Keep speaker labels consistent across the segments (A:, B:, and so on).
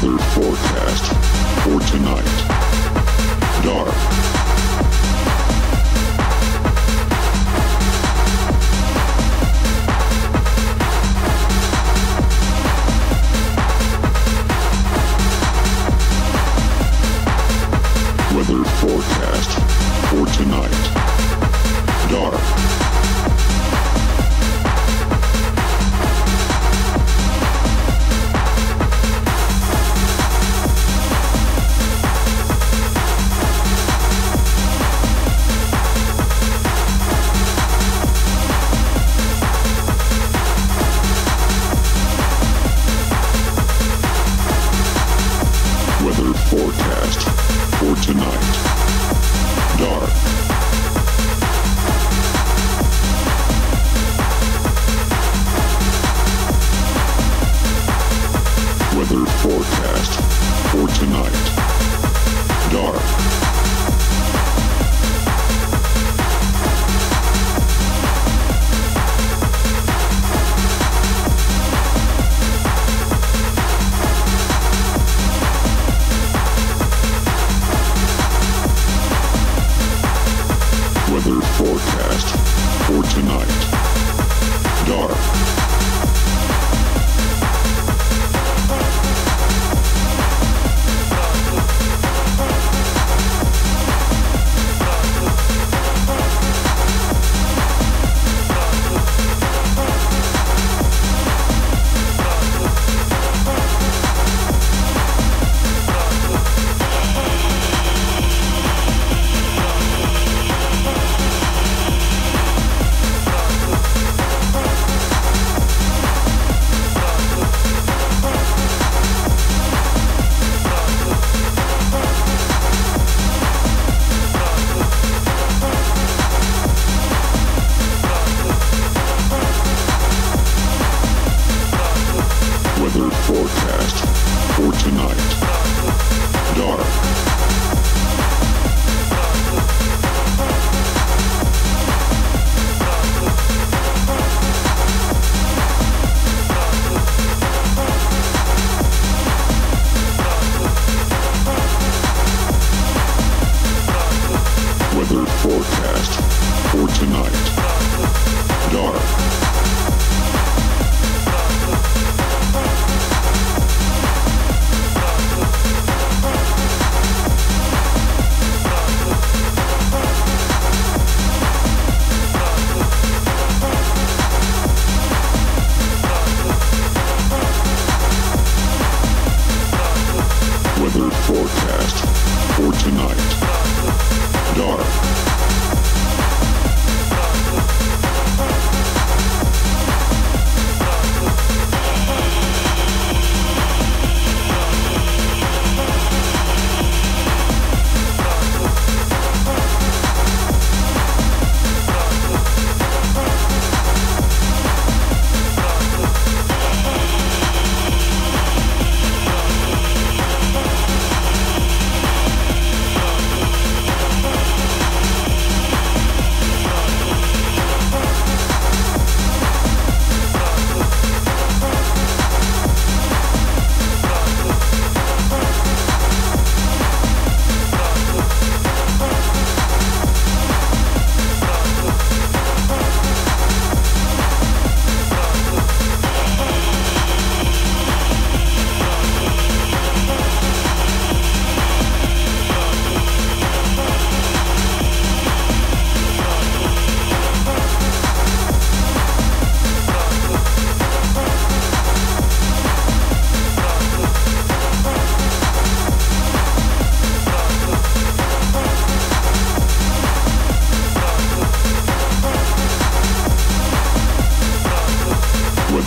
A: Weather forecast for tonight. Dark. Weather forecast for tonight. Dark. Weather forecast for tonight. Dark.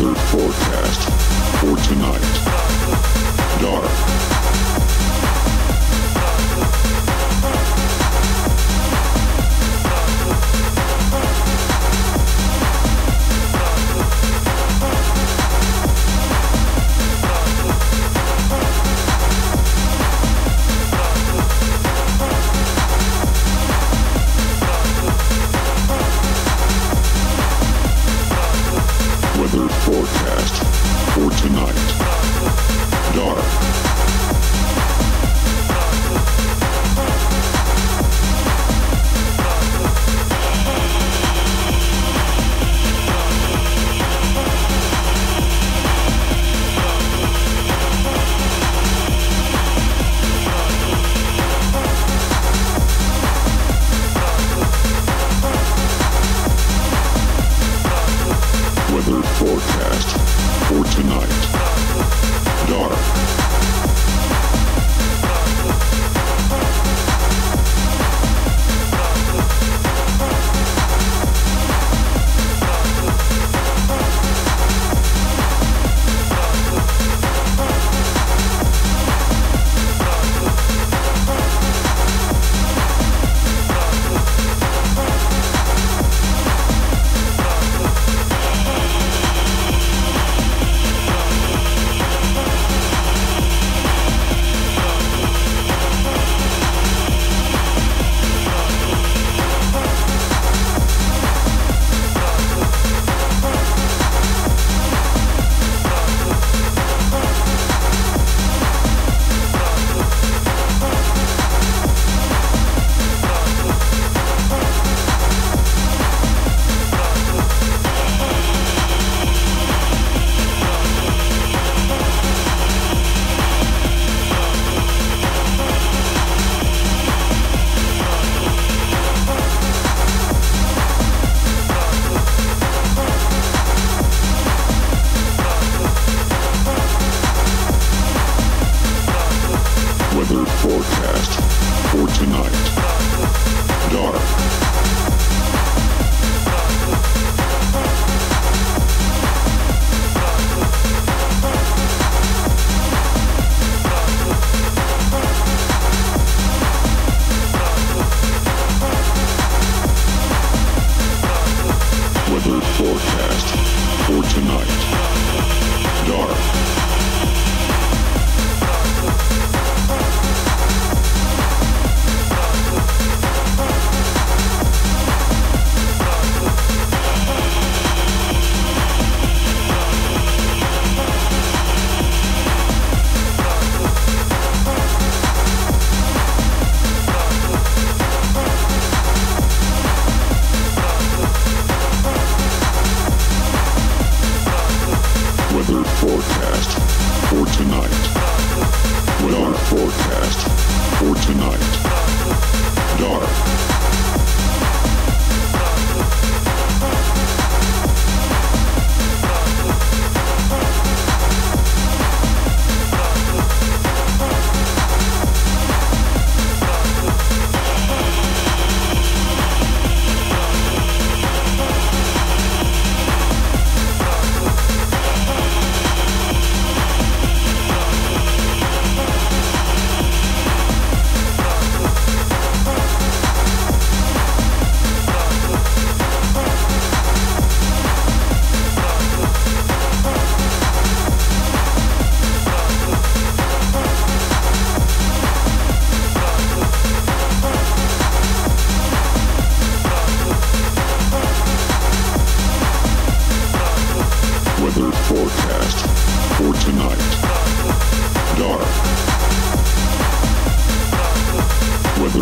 A: Weather forecast for tonight. Dark.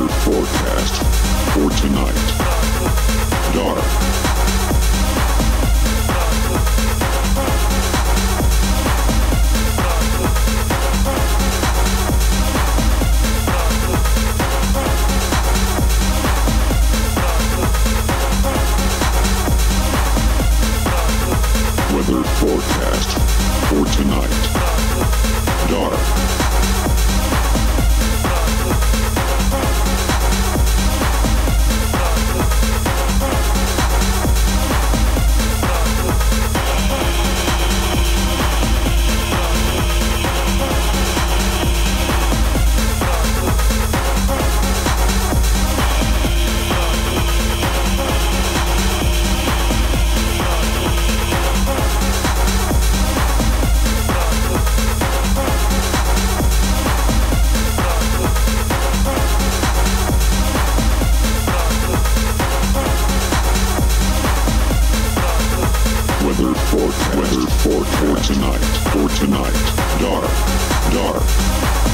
A: Forecast for tonight. Dark. Weather forecast for tonight. For tonight. Dark. Dark.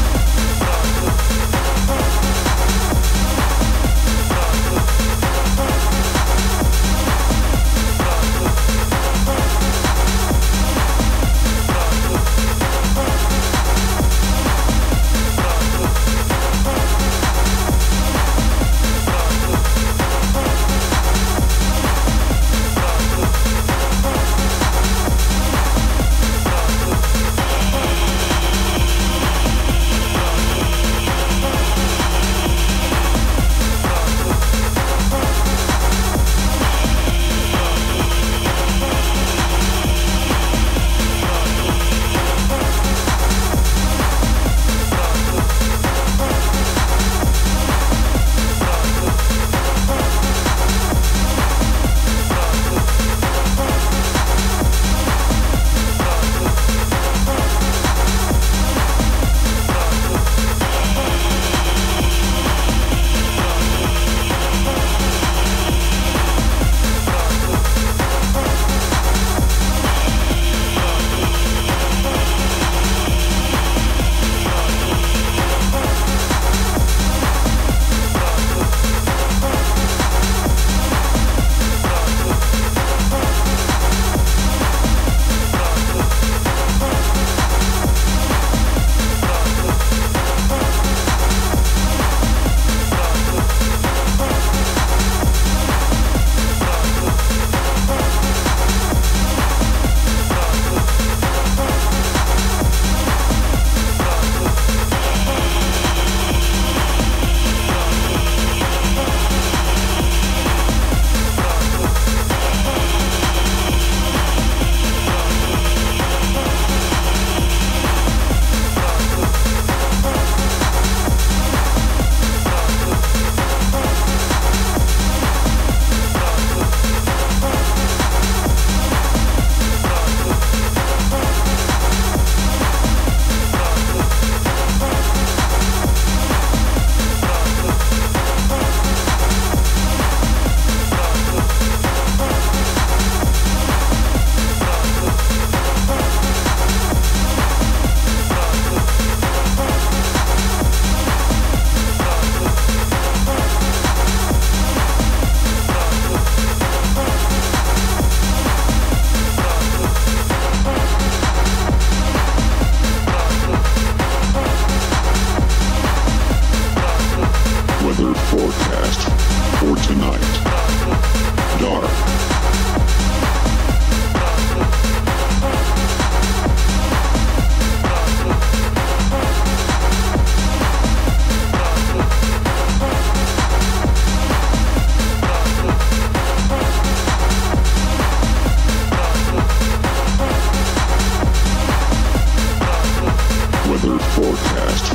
A: Forecast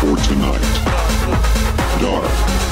A: for tonight. Dark.